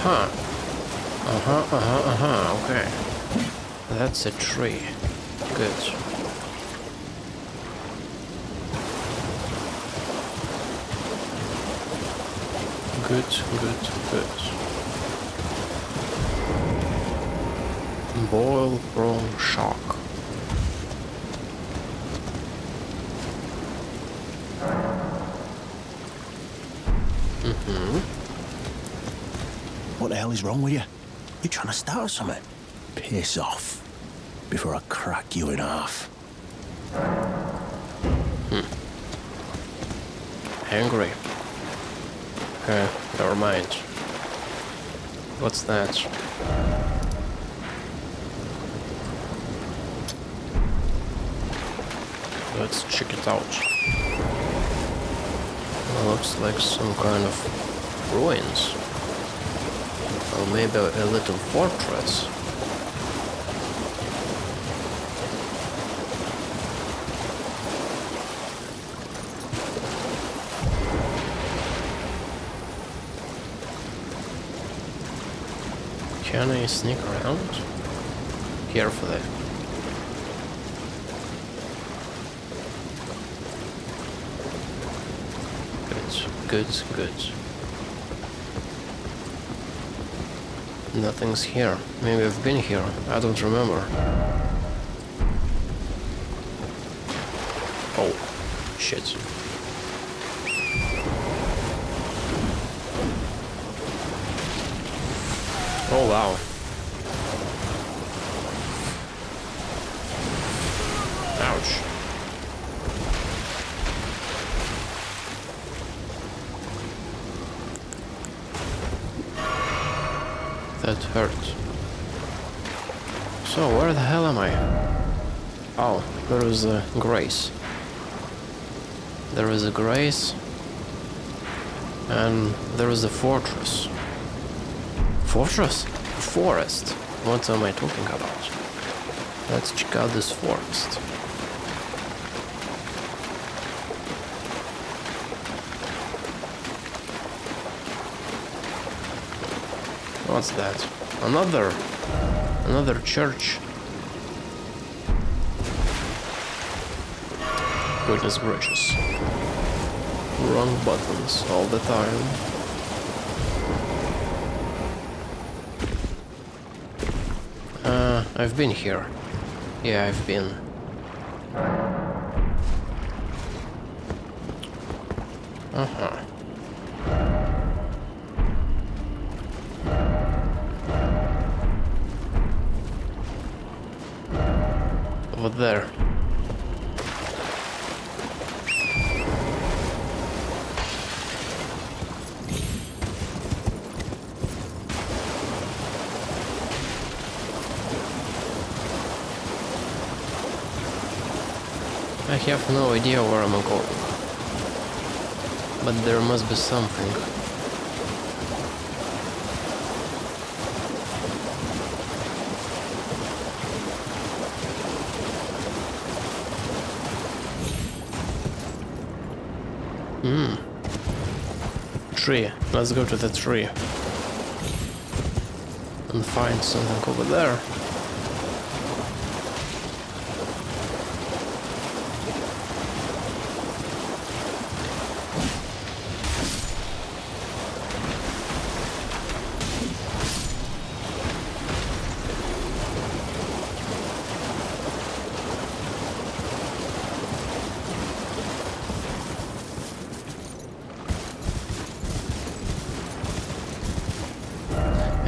Uh-huh. Uh-huh, uh-huh, uh-huh, okay. That's a tree. Good. Good, good, good. Boil prawn shark. Mm-hmm. What the hell is wrong with you? You're trying to start something? Piss off. Before I crack you in half. Hmm. Angry. Okay, never mind. What's that? Let's check it out. looks like some kind of ruins. Maybe a little fortress. Can I sneak around? Carefully. Good, good, good. Nothing's here. Maybe I've been here. I don't remember. Oh, shit. Oh wow. Oh, there is a grace. There is a grace. And there is a fortress. Fortress? Forest? What am I talking about? Let's check out this forest. What's that? Another... Another church. Goodness gracious. Wrong buttons all the time. Uh, I've been here. Yeah, I've been. Uh-huh. No idea where I'm going. But there must be something. Hmm. Tree. Let's go to the tree. And find something over there.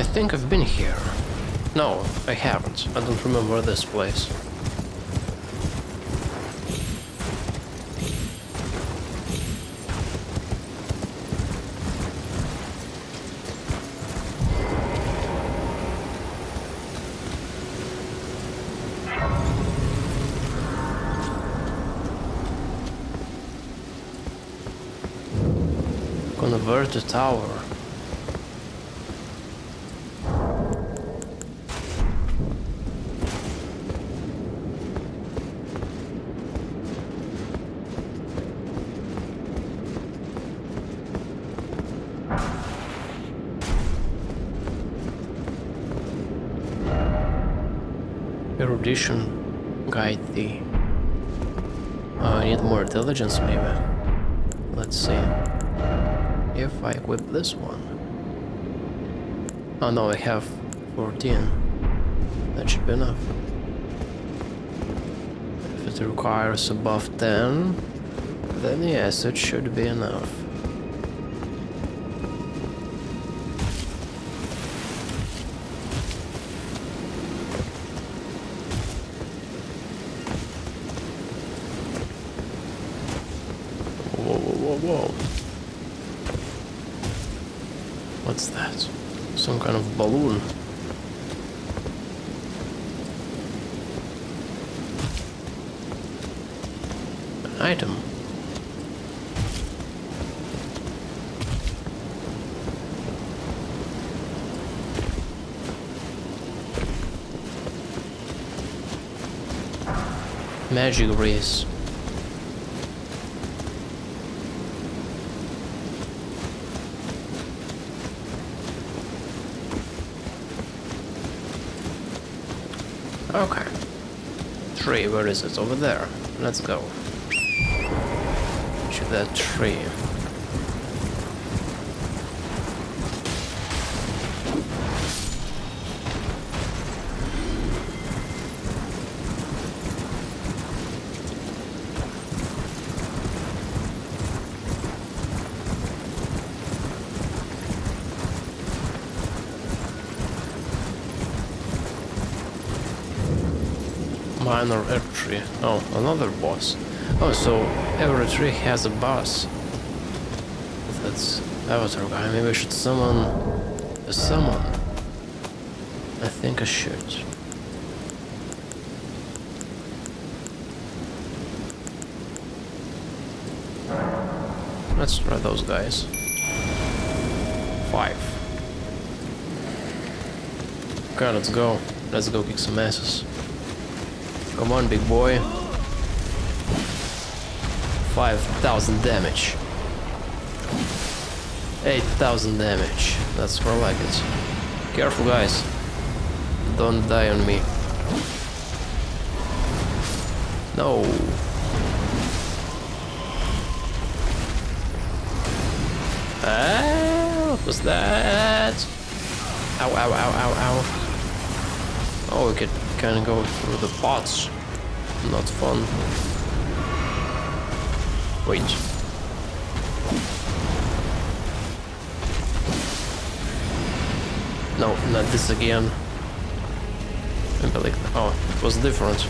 I think I've been here. No, I haven't. I don't remember this place. Convert the tower. Erudition guide the. Oh, I need more intelligence maybe. Let's see. If I equip this one. Oh no, I have 14. That should be enough. If it requires above 10, then yes, it should be enough. Whoa, whoa, whoa, whoa. What's that? Some kind of balloon. An item. Magic race. Okay. Tree, where is it? Over there. Let's go. To that tree. Minor Erdtree. Oh, another boss. Oh, so every tree has a boss. That's Avatar guy. Maybe I should summon a summon. I think I should. Let's try those guys. Five. Okay, let's go. Let's go kick some asses. Come on, big boy. 5,000 damage. 8,000 damage. That's like it. Careful, guys. Don't die on me. No. Ah, what was that? Ow, ow, ow, ow, ow. Oh, we could of go through the pots. Not fun. Wait. No, not this again. Maybe like, oh, it was different.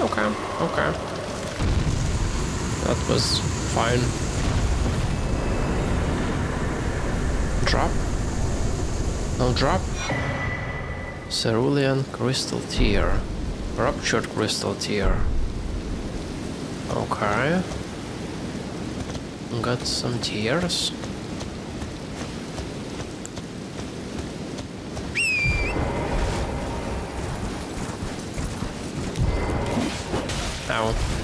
Okay, okay. That was fine. Drop? No drop? Cerulean Crystal Tear. Ruptured Crystal Tear. Okay. Got some tears. Ow.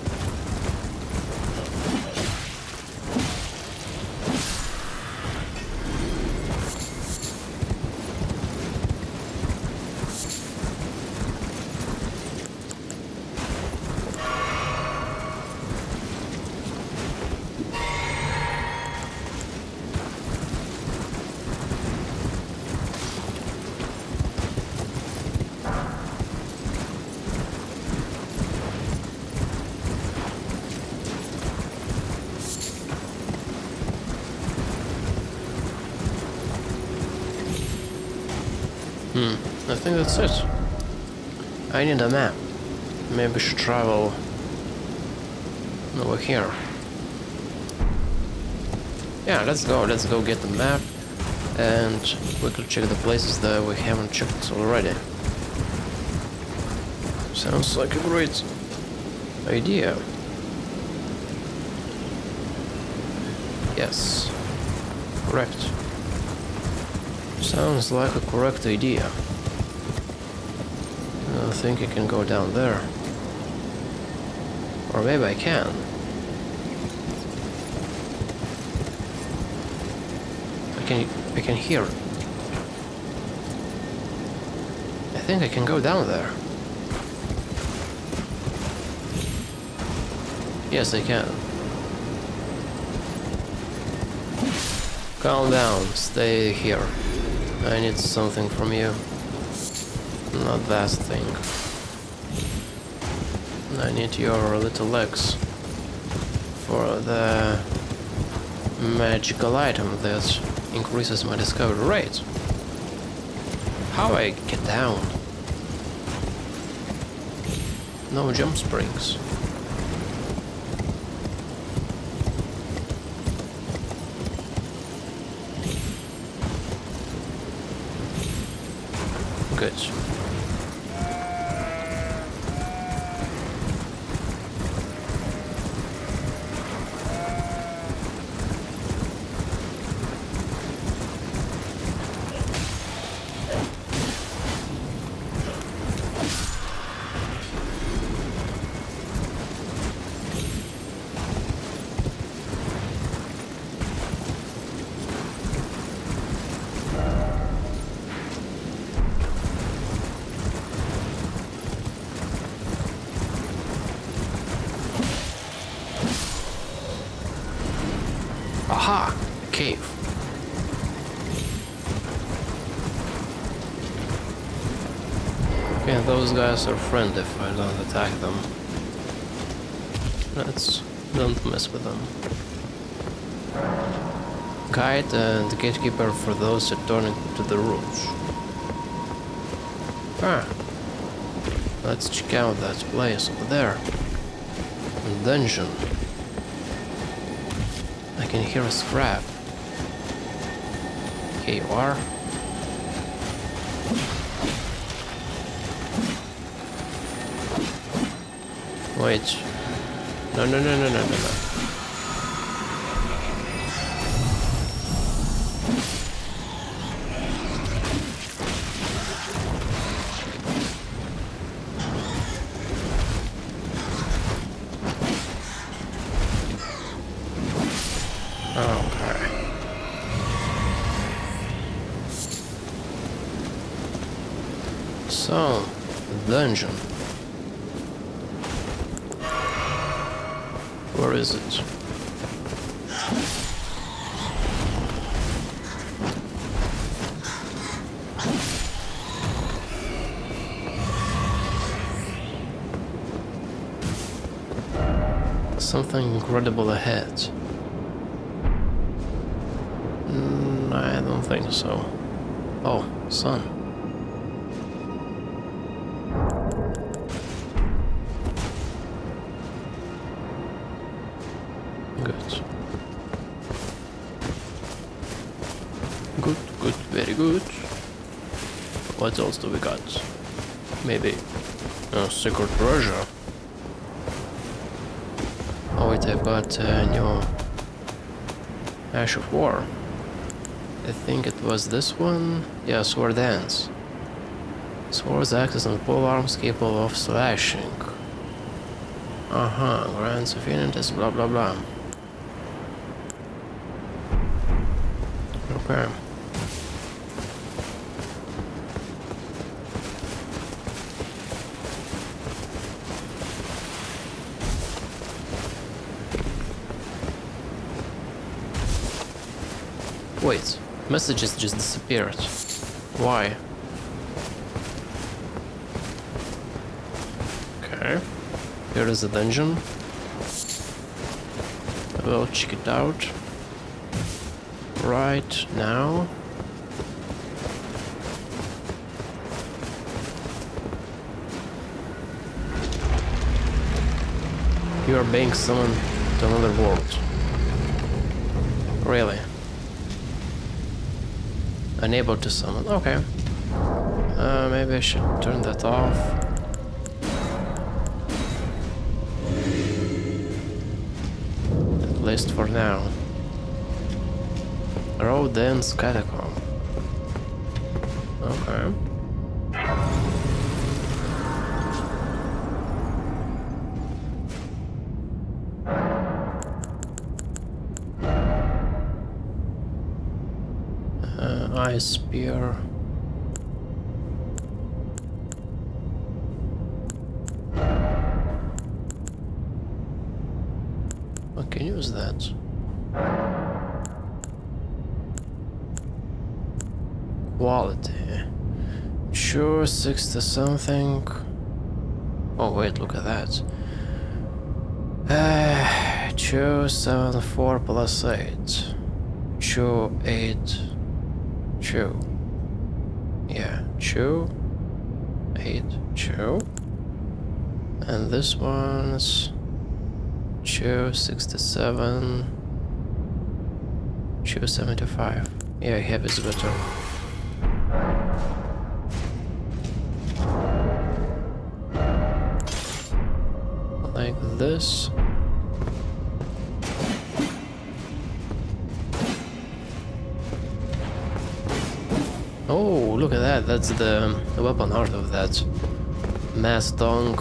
I need a map. Maybe we should travel over here. Yeah, let's go, let's go get the map and we could check the places that we haven't checked already. Sounds like a great idea. Yes. Correct. Sounds like a correct idea. I think I can go down there. Or maybe I can. I can I can hear. I think I can go down there. Yes, I can. Calm down, stay here. I need something from you. Not that thing. I need your little legs for the magical item that increases my discovery rate. How I get down? No jump springs. Good. Those guys are friendly if I don't attack them. Let's don't mess with them. Guide and gatekeeper for those returning to the roots. Ah. Let's check out that place over there. Dungeon. I can hear a scrap. Here you are. Wait. No, no, no, no, no, no, no. So, dungeon. Where is it? Something incredible ahead. Mm, I don't think so. Oh, sun. Maybe a secret treasure. Oh wait, I've got a new Ash of War. I think it was this one. Yeah, Sword Dance. Swords axes and pole arms capable of slashing. Uh-huh, grants affinities, blah blah blah. Okay. Wait, messages just disappeared. Why? Okay. Here is a dungeon. I will check it out. Right now. You are being summoned to another world. Really? Unable to summon. Okay. Uh, maybe I should turn that off. At least for now. Road's End Catacomb. Okay. Spear. I can use that. Quality. Sure, 60 something. Oh wait, look at that. Uh, 2, 7, 4 plus 8. 2, 8, 2. Yeah, 2, 8, 2. And this one's 2, 67, 2, 75. Yeah, heavy is better. Like the weapon art of that mass dong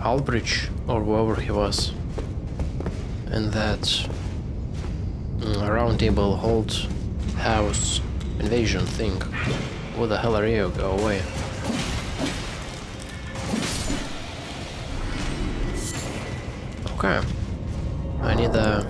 Albridge or whoever he was. And that mm, round table hold house invasion thing. Where the hell are you? Go away. Okay. I need the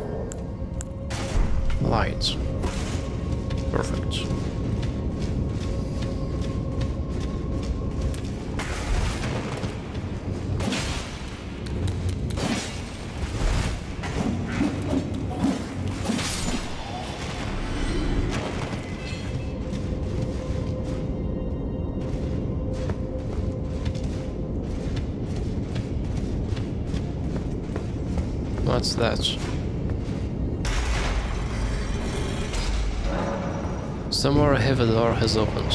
What's that? Somewhere a heavy door has opened.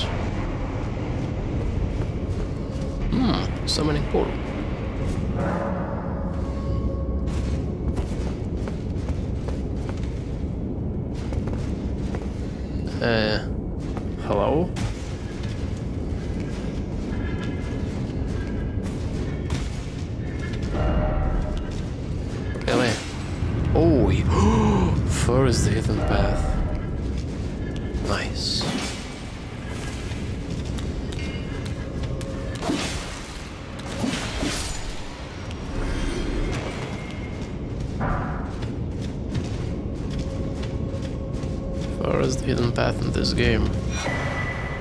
Hmm, summoning pool. This game.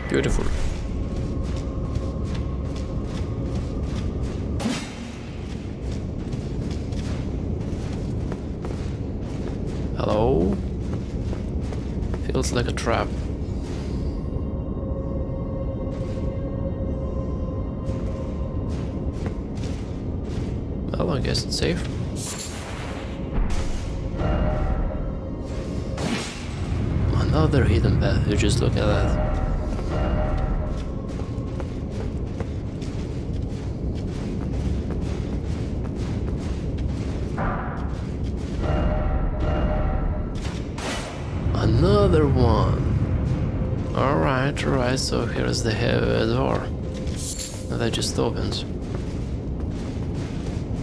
Beautiful. Hello? Feels like a trap. Well, I guess it's safe. You just look at that. Another one. Alright, alright, so here's the heavy door. That just opened.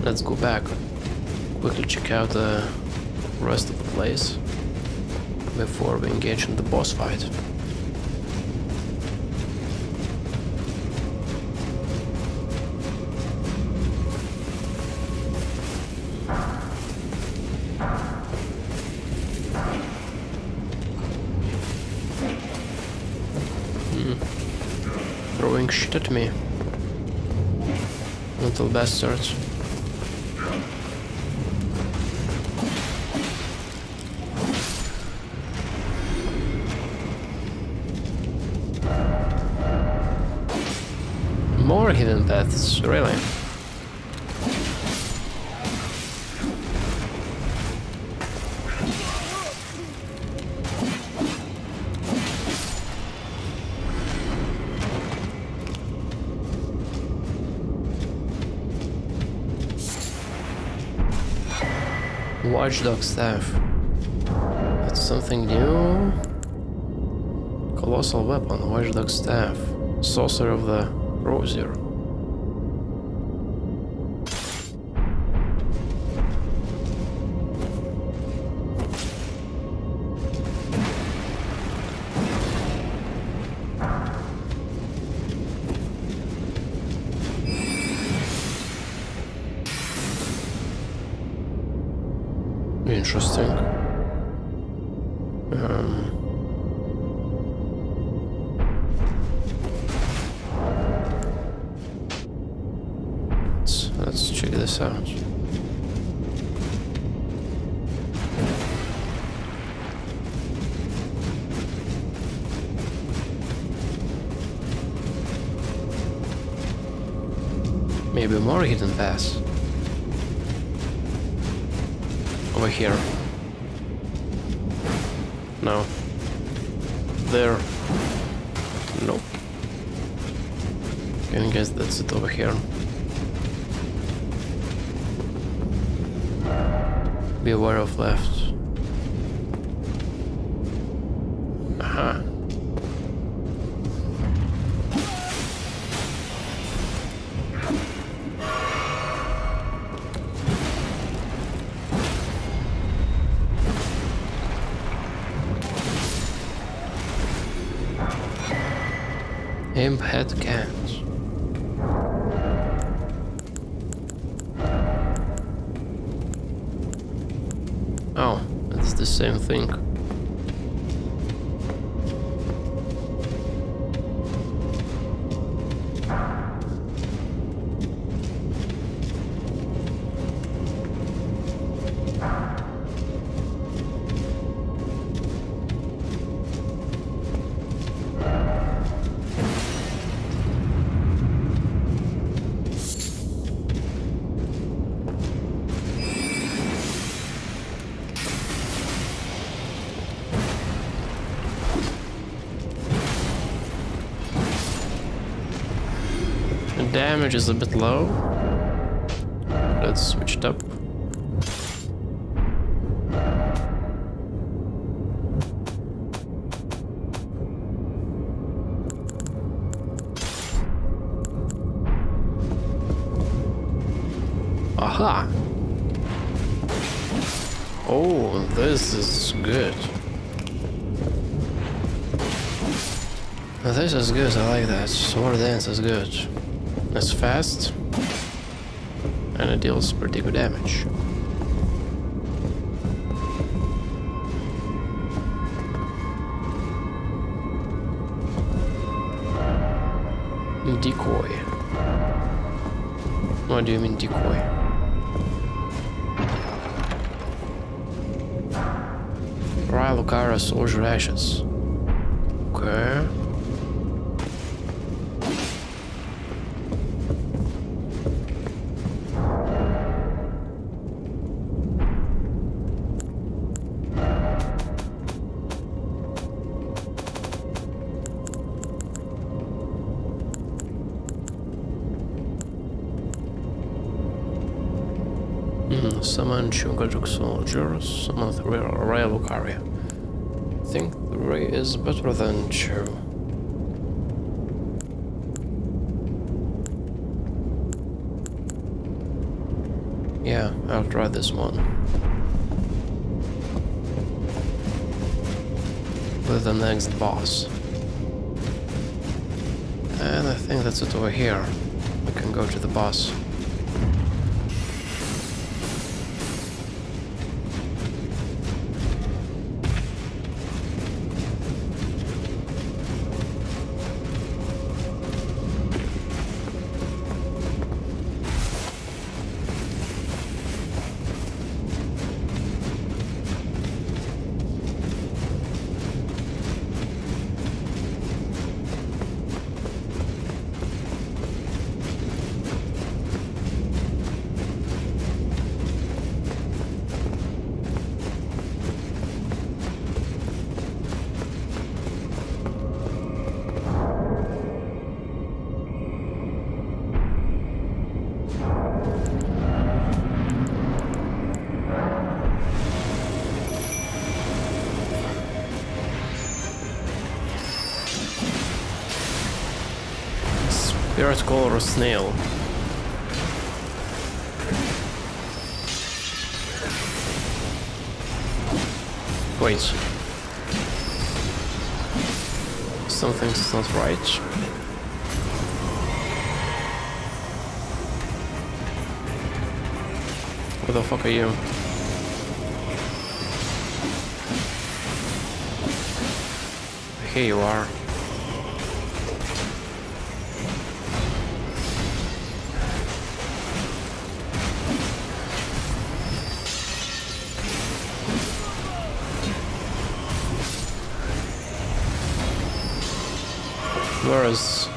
Let's go back. Quickly check out the rest of the place before we engage in the boss fight. Hmm. Throwing shit at me. Little bastards. More hidden paths, really. Watchdog staff. That's something new. Colossal weapon, watchdog staff. Saucer of the Rosier. Imp head cat. Oh, it's the same thing. Damage is a bit low. Let's switch it up. Aha! Oh, this is good. This is good, I like that. Sword dance is good. It's fast. And it deals pretty good damage. Decoy. What do you mean decoy? Raya Lucaria Soldier Ashes. Hmm, Summon Chungajuk soldiers, summon three Raya Lucaria. Think three is better than two. Yeah, I'll try this one. With the next boss. And I think that's it over here. We can go to the boss. Snail. Wait. Something's not right. Who the fuck are you? Here you are. Where is...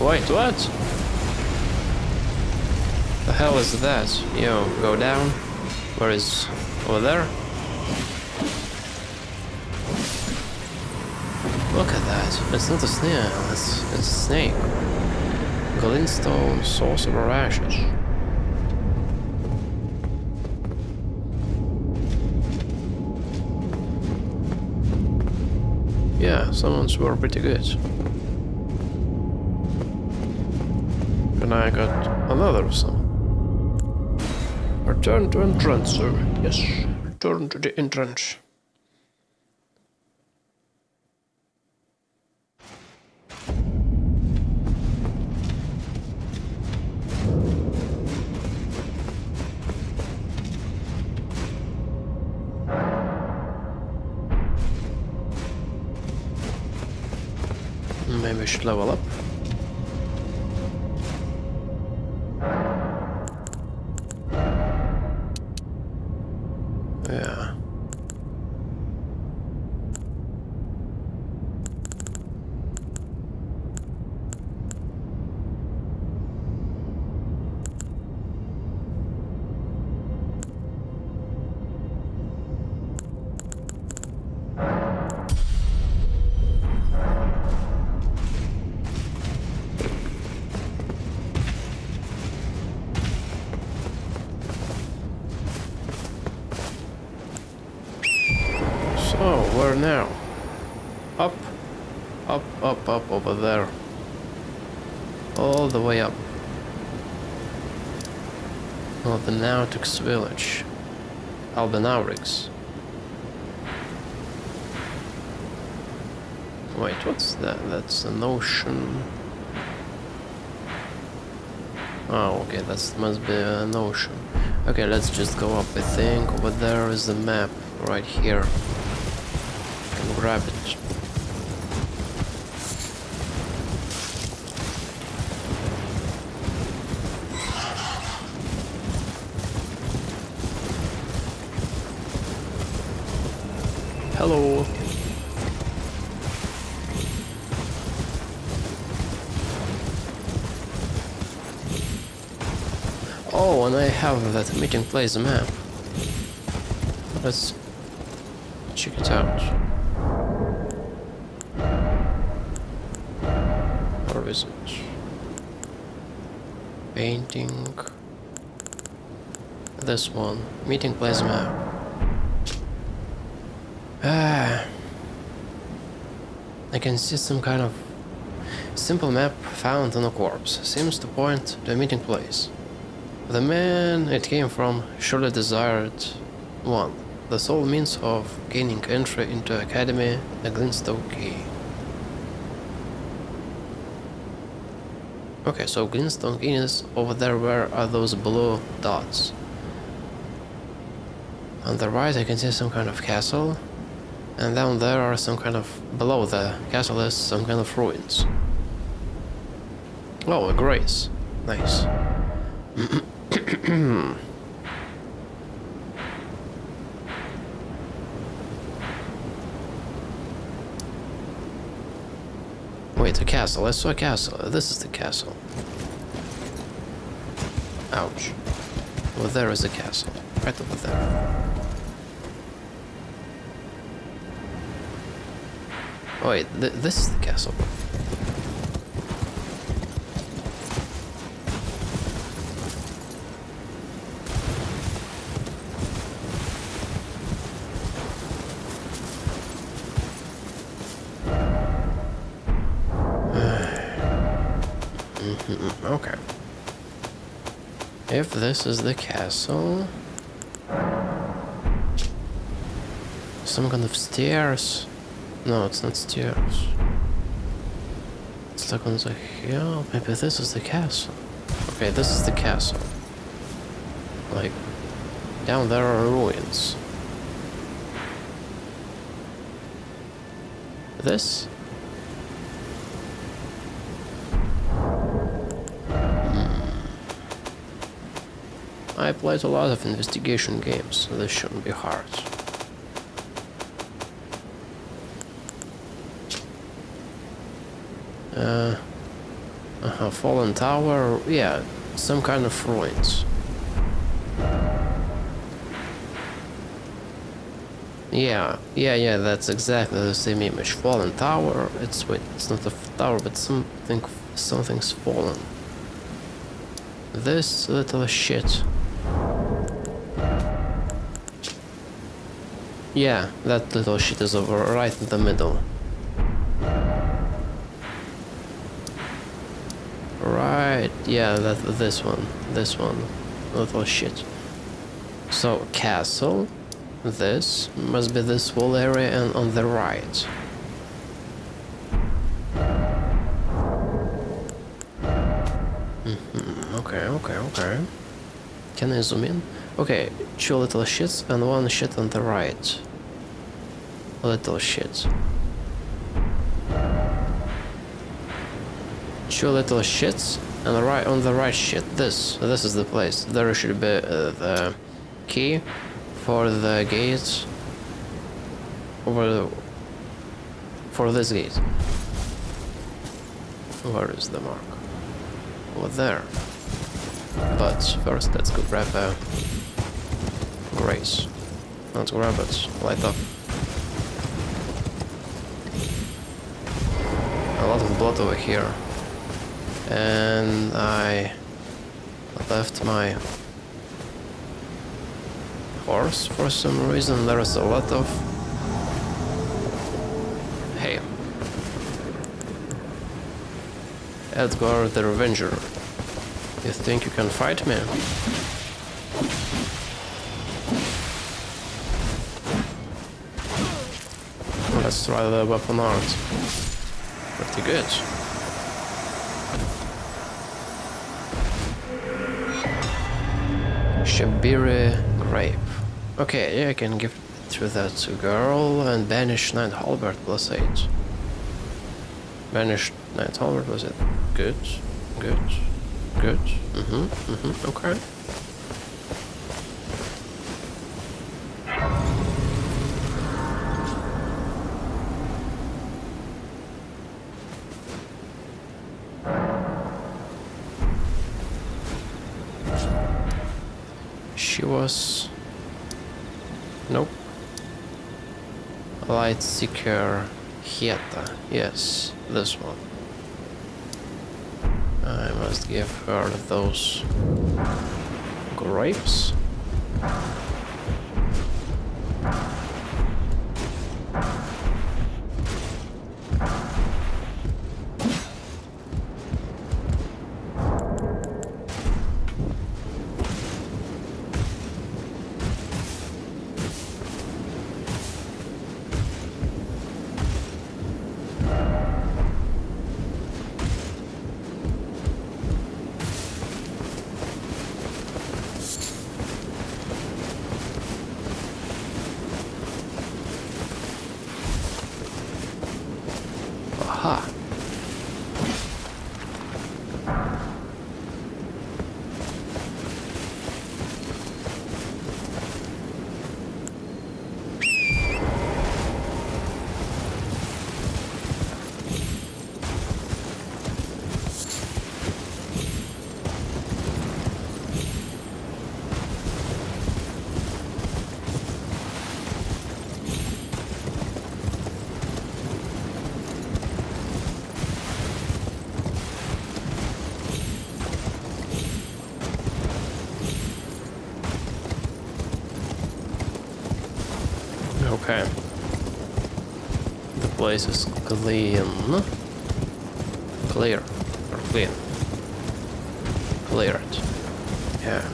Wait, what? The hell is that? Yo, go down. Where is... over there? Look at that. It's not a snail, it's, it's a snake. Glintstone, sorcerer ashes. Yeah, summons were pretty good. And I got another summon. Return to entrance, sir. Yes, return to the entrance. Level up. Albinaurics. Wait, what's that? That's an ocean. Oh, okay, that must be an ocean. Okay, let's just go up, I think. Over there is the map, right here. Can grab it. Hello. Oh, and I have that meeting place map. Let's check it out. Or is it? Painting. This one. Meeting place map. Ah. I can see some kind of simple map found on a corpse. Seems to point to a meeting place. The man it came from surely desired one, the sole means of gaining entry into Academy, the Glintstone Key. Okay, so Glintstone Key is over there where are those blue dots. On the right I can see some kind of castle, and down there are some kind of, below the castle is some kind of ruins. Oh, a grace. Nice. Wait, a castle. I saw a castle. This is the castle. Ouch. Well, there is a castle. Right over there. Oh wait, th this is the castle. okay. If this is the castle... Some kind of stairs. No, it's not stairs. It's like on the hill. Maybe this is the castle. Okay, this is the castle. Like, down there are ruins. This? Hmm. I played a lot of investigation games, so this shouldn't be hard. Uh, uh -huh, fallen tower, yeah, some kind of ruins. Yeah, yeah, yeah, that's exactly the same image. Fallen tower, it's, wait, it's not a tower, but something, something's fallen. This little shit. Yeah, that little shit is over right in the middle. Right, yeah, that this one, this one, little shit. So, castle. This must be this whole area and on the right. Mm -hmm. Okay, okay, okay. Can I zoom in? Okay, two little shits and one shit on the right. Little shit. Two little shits and the right on the right shit. This, this is the place. There should be uh, the key for the gates over the, for this gate. Where is the mark? Over there. But first let's go grab a grace. Let's grab it. Light up. A lot of blood over here. And I left my horse for some reason. There's a lot of... Hey. Edgar the Revenger. You think you can fight me? Let's try the weapon art. Pretty good. Shabriri Grape. Okay, yeah, I can give to that to girl and banish Knight Halberd plus 8. Banish Knight Halberd plus 8. Good, good, good. Mm-hmm, mm-hmm, okay. Hyetta. Yes, this one. I must give her those grapes. Okay. The place is clean. Clear. Or clean. cleared. Yeah.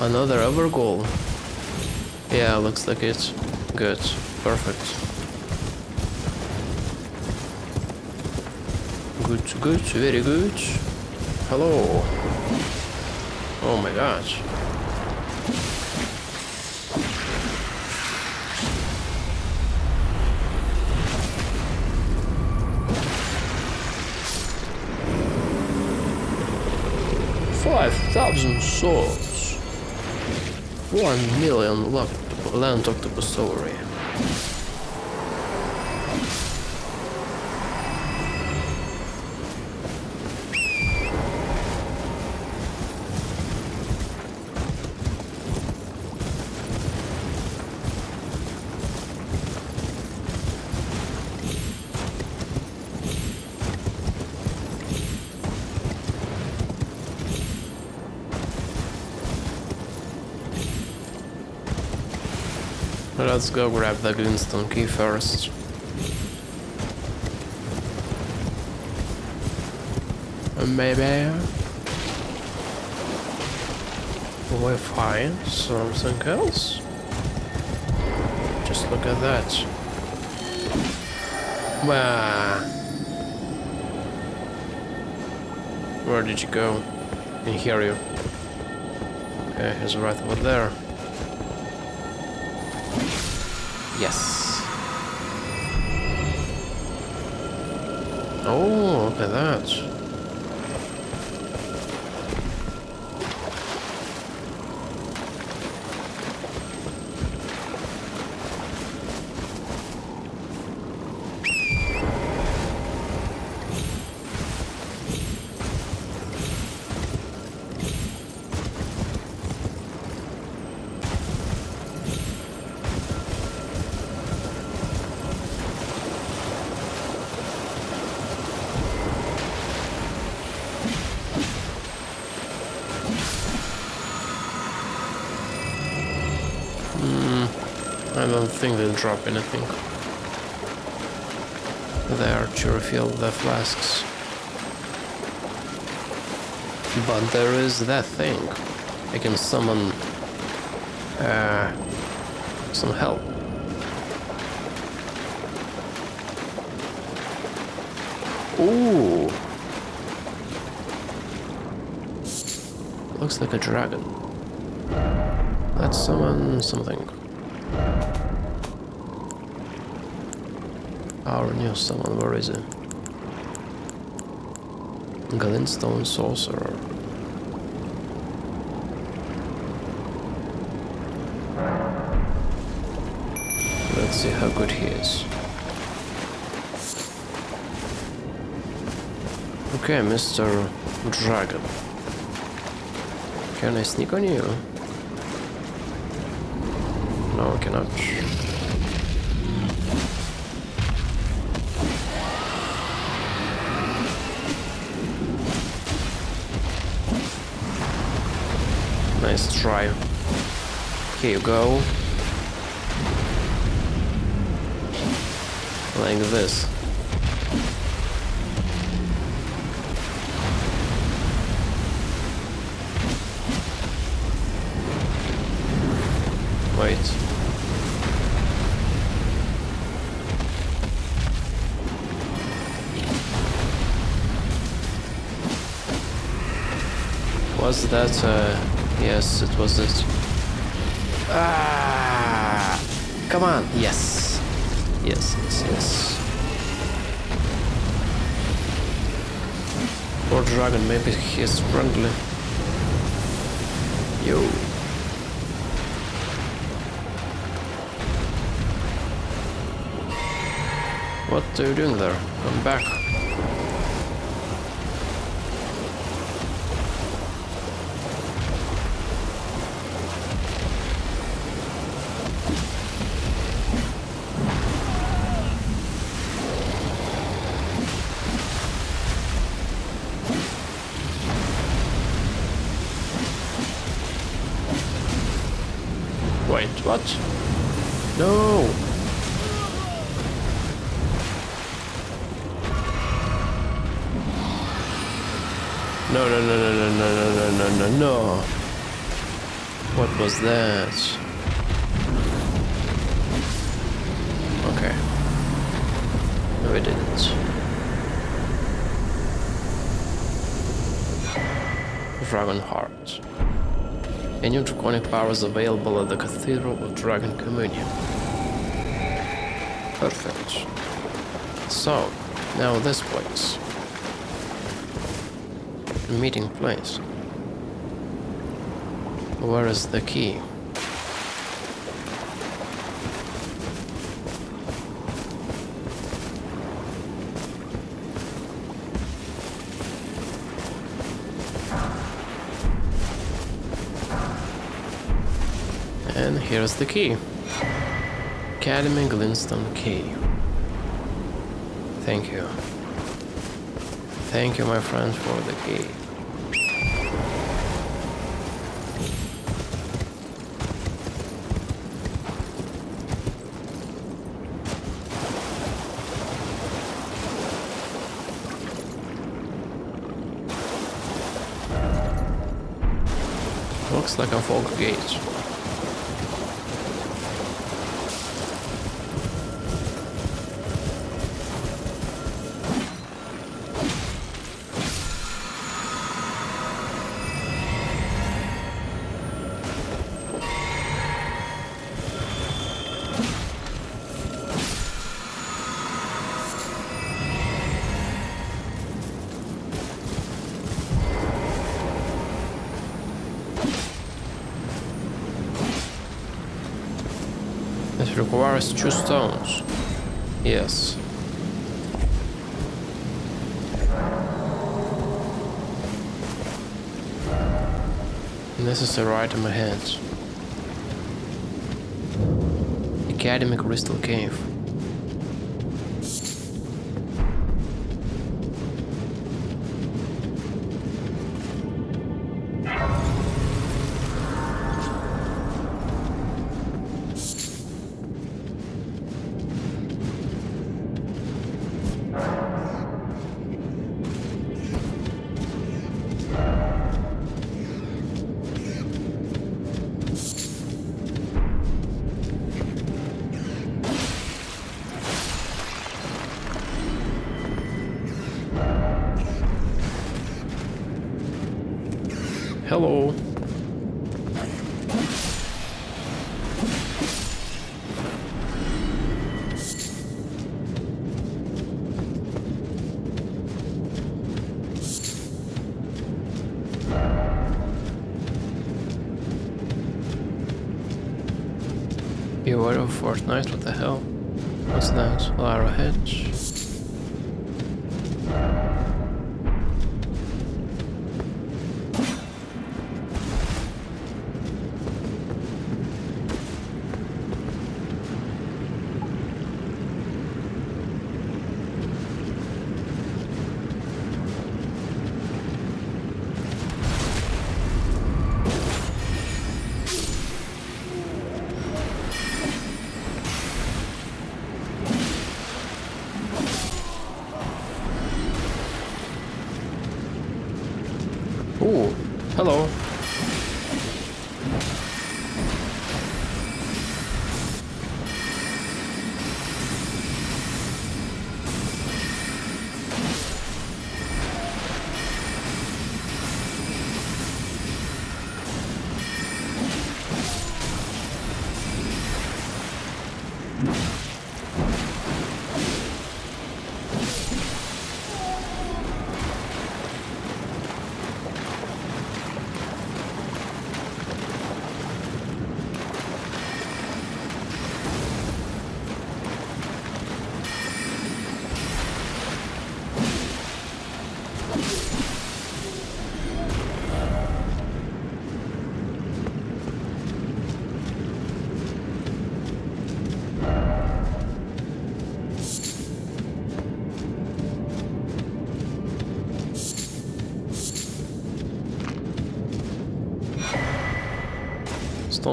Another over goal. Yeah, looks like it. Good. Perfect. Good, very good. Hello. Oh my gosh. Five thousand swords. One million land octopus ovary. Let's go grab the glintstone key first. Uh, maybe we find something else. Just look at that. Wow. Where did you go? I hear you. Okay, he's right over there. Yes. Oh, look at that. Think they'll drop anything. There to refill the flasks. But there is that thing. I can summon uh, some help. Ooh! Looks like a dragon. Let's summon something. Our new summon, where is it? Glintstone Sorcerer. Let's see how good he is. Okay, Mr. Dragon. Can I sneak on you? No, I cannot. Nice try. Here you go. Like this. Wait. Was that uh Yes, it was it. Ah! Come on! Yes! Yes, yes, yes. Poor dragon, maybe he's friendly. Yo. What are you doing there? Come back. No. What was that? Okay. No, we didn't. Dragon Heart. A new draconic power is available at the Cathedral of Dragon Communion. Perfect. So, now this place meeting place. Where is the key? And here's the key. Academy Glintstone key. Thank you. Thank you, my friends, for the key. Looks like a fog gate. requires two stones. Yes. This is the right in my hands. Academy Crystal Cave. Hello.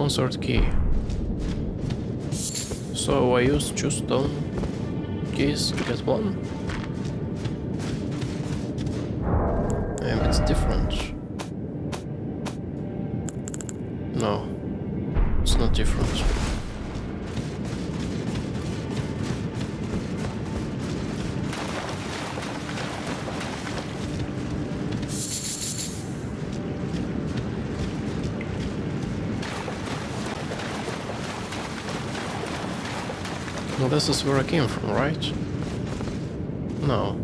Stonesword key. So I use two stone keys to get one. And it's different. No, it's not different. This is where I came from, right? No.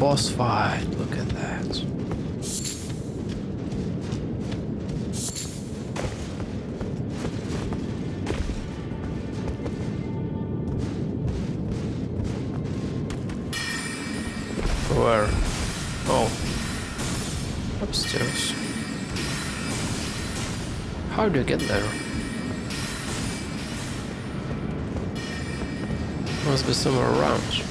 Boss fight, look at that. Where? Oh. Upstairs. How do you get there? Must be somewhere around.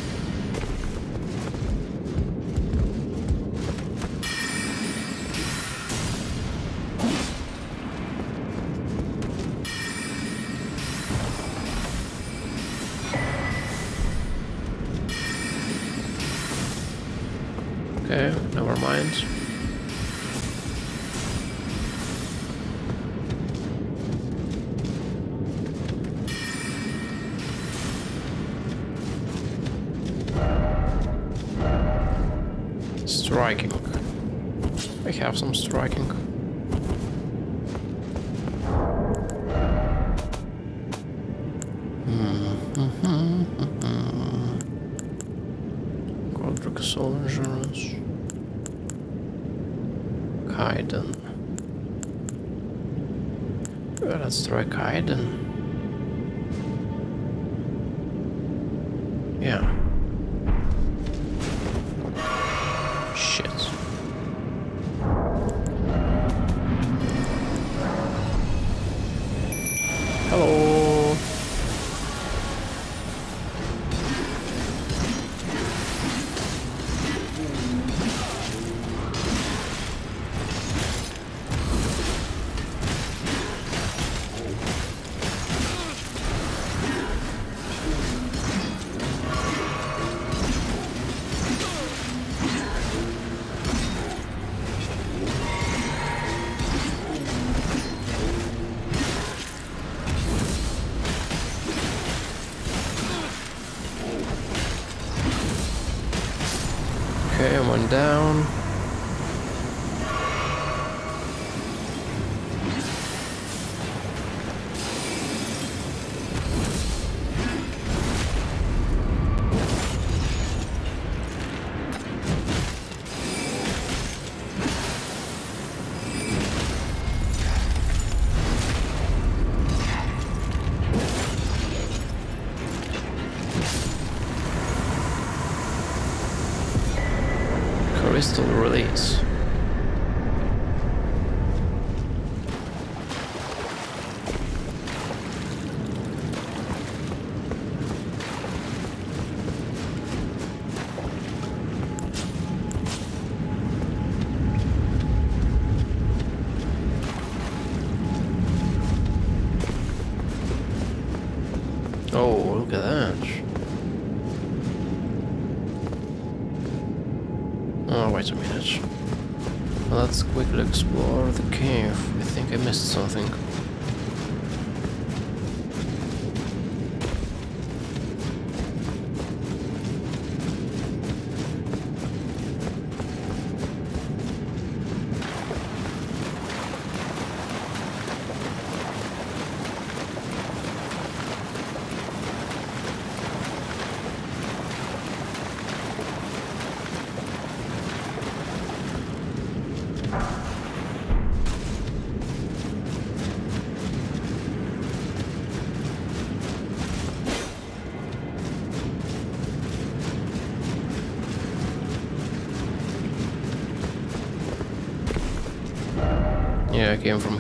Striking. I have some striking. Godrick Soul Insurance. Kaiden. Let's try Kaiden. Look at that. Oh, wait a minute. Let's quickly explore the cave. I think I missed something. Came from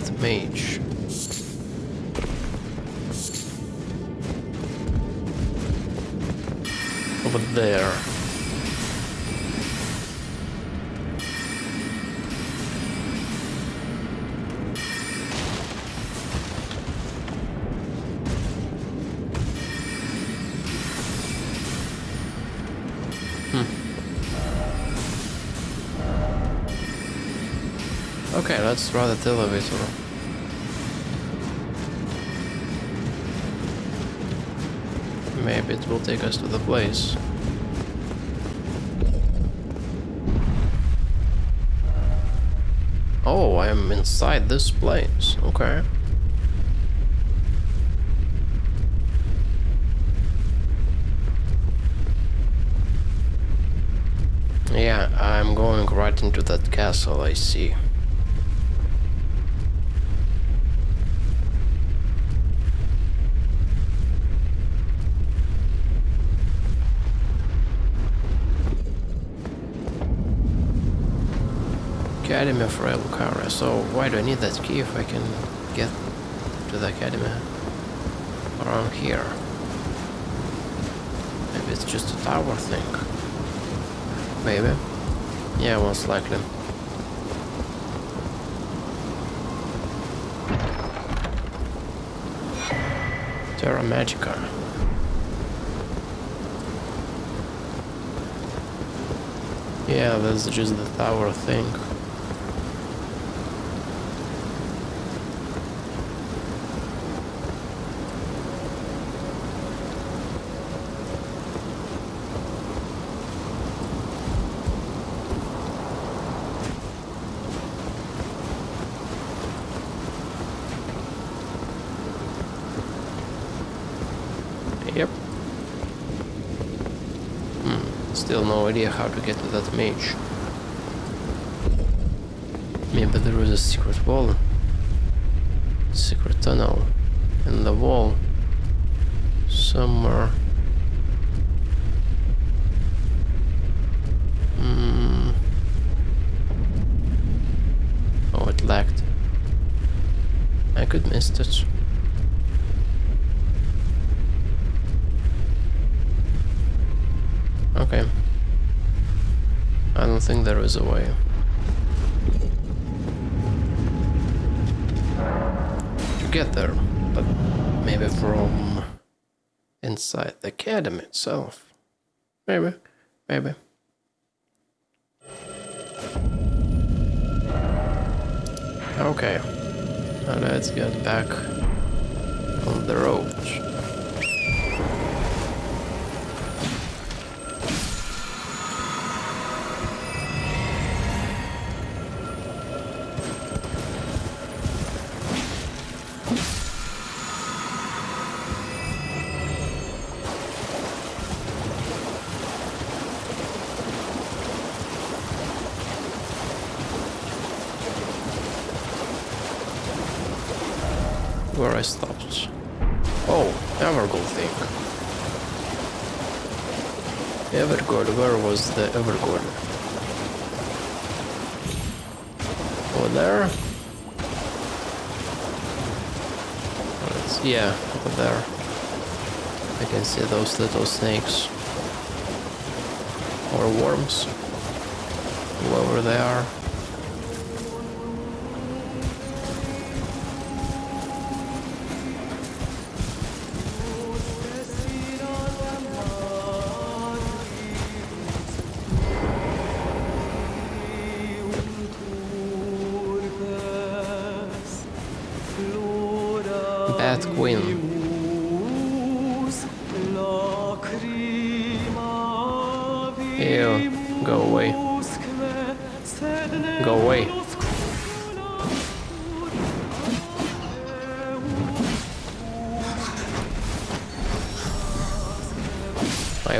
that mage? Over there. Let's try the elevator. Maybe it will take us to the place. Oh, I am inside this place. Okay. Yeah, I'm going right into that castle, I see. Academy of Raya Lucaria. So why do I need that key if I can get to the academy around here? Maybe it's just a tower thing. Maybe. Yeah, most likely. Terra Magica. Yeah, that's just the tower thing. Yep. Hmm. Still no idea how to get to that mage. Maybe there is a secret wall. Secret tunnel in the wall. Somewhere. Hmm. Oh, it lagged. I could miss it. Okay. Don't think there is a way. To get there, but maybe from inside the academy itself. Maybe, maybe. Okay, now let's get back on the road. Was the Evergaol? Over there? Let's, yeah, over there. I can see those little snakes. Or worms. Whoever they are.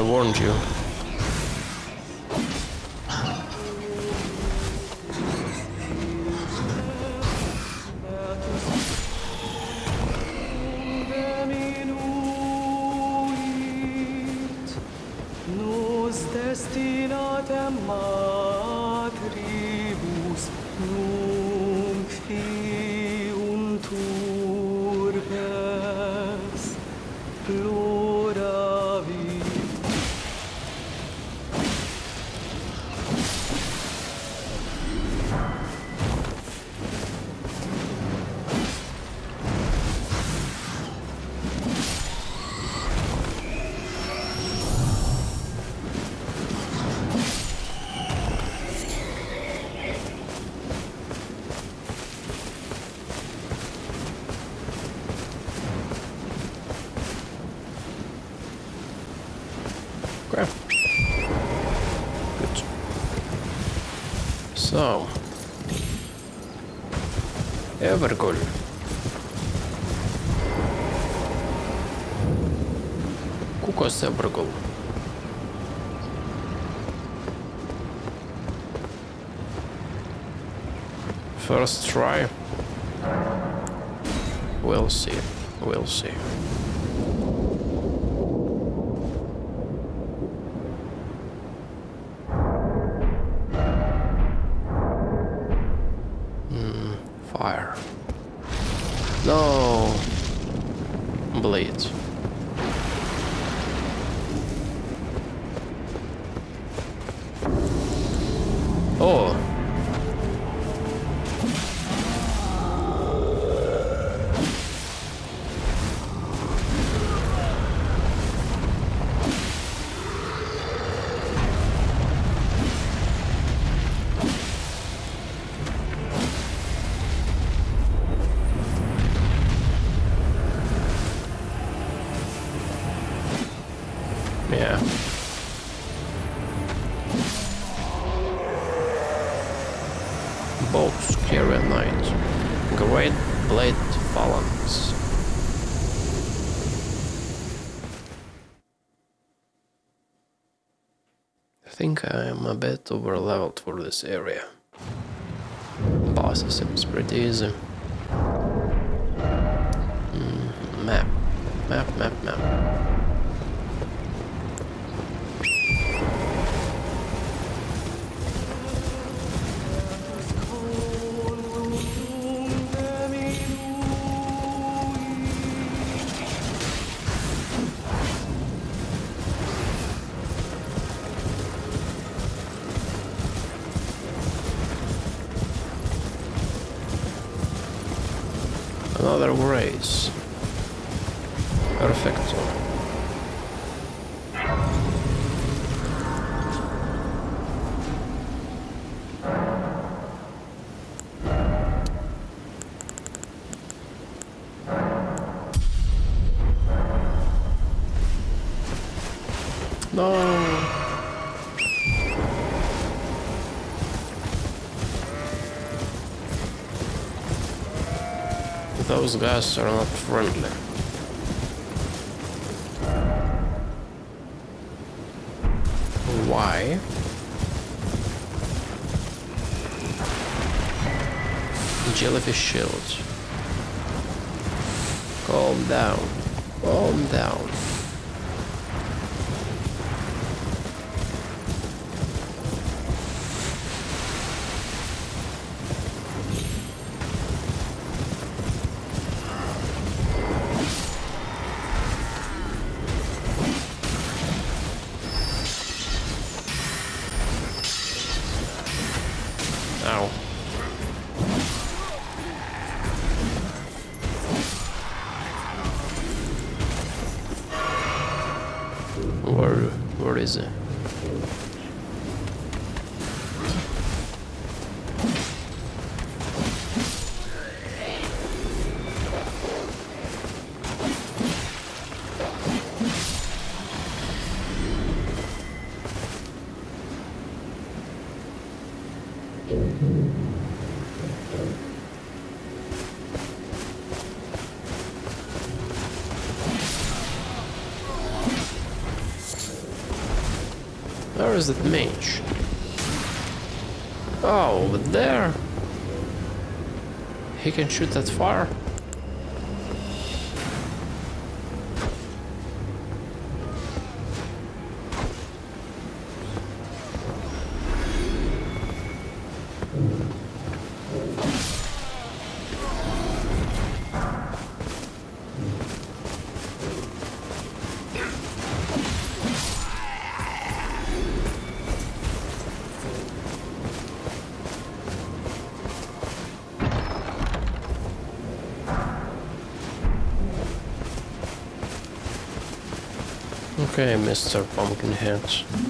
Warned you. First try. We'll see. We'll see. Bit over leveled for this area. Boss seems pretty easy. Mm, map. Map, map, map. Those guys are not friendly. Why? Jellyfish shield. Calm down. Calm down. Where is that mage? Oh, over there. He can shoot that far. Okay, Mr. Pumpkinhead.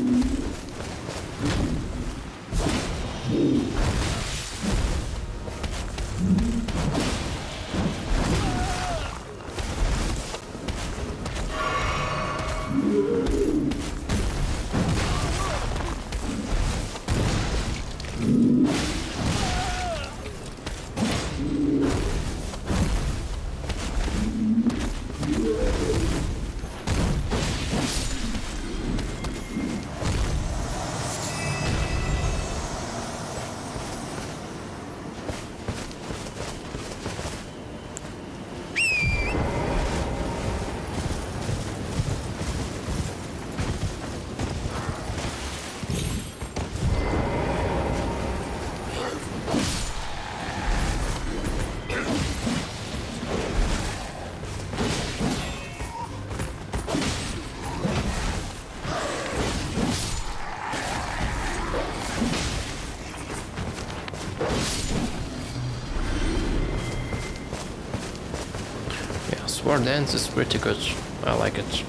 Dance is pretty good. I like it.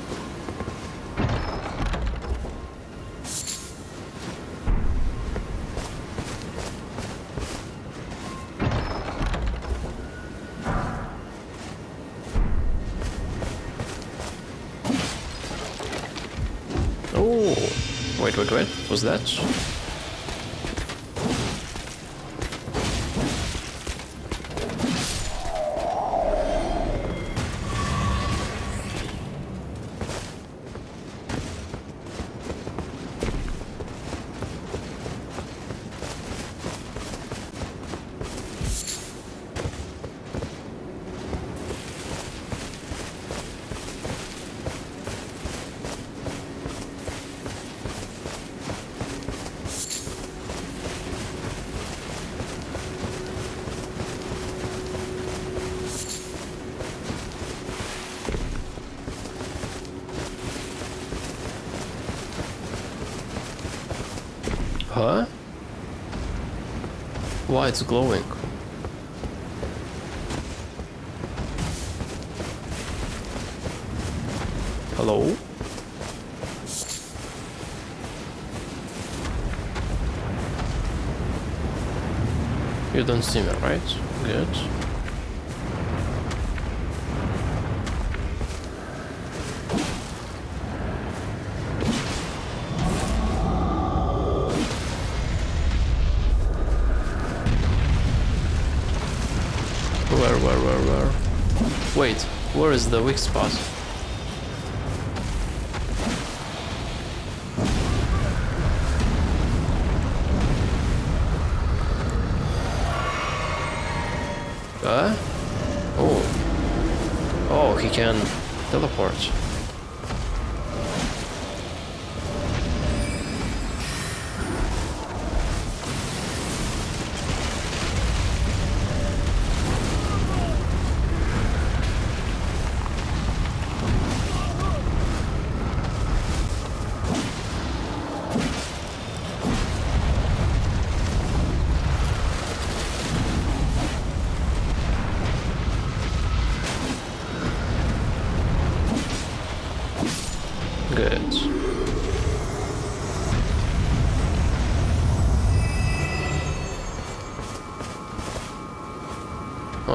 Oh, wait, wait, wait. Was that? Why it's glowing? Hello? You don't see me, right? Good. Where, where, where? Wait, where is the weak spot?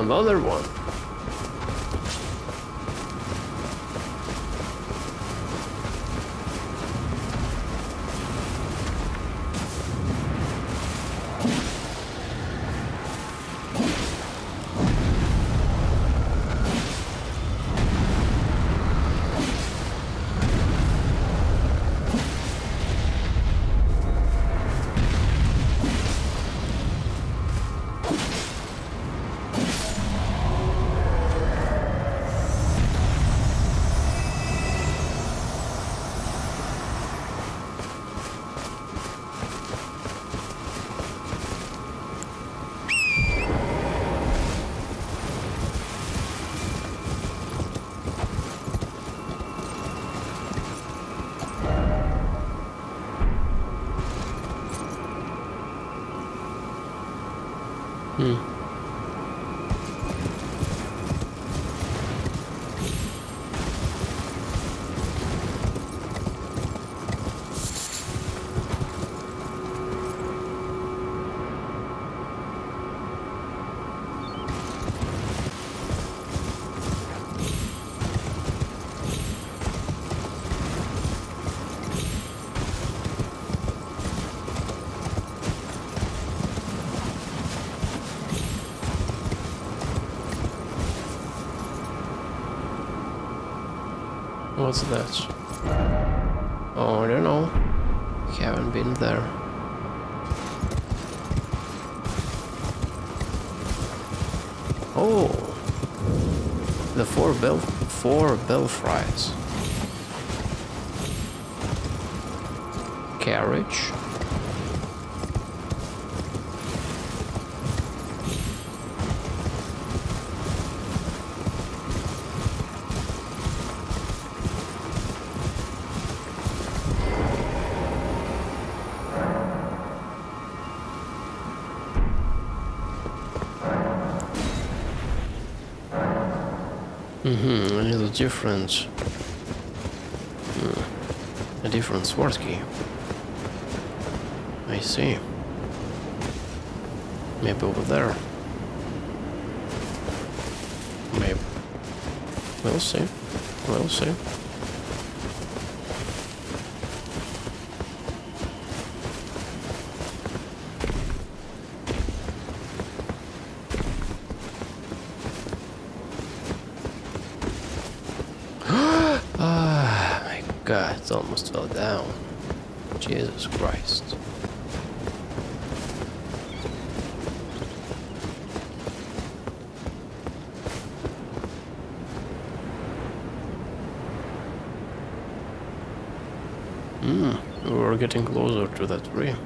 Another one. What's that? Oh, I don't know. Haven't been there. Oh, the four bell four belfries. Carriage. Mm-hmm, a little different. Hmm, A different sword key. I see. Maybe over there. Maybe. We'll see. We'll see. Ah, my God, it almost fell down. Jesus Christ. Hmm, we're getting closer to that. Nice.